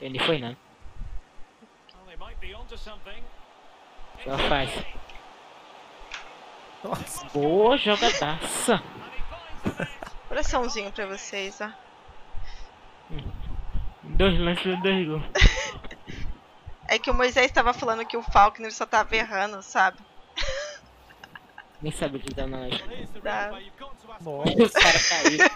Ele foi não. Well, faz. Nossa, Boa jogadaça. Coraçãozinho pra vocês, ó. Hum. Dois lances, dois gols. É que o Moisés tava falando que o Falcon só tava errando, sabe? Nem sabe o que tá na Well, here's Nossa. o Os caras caíram.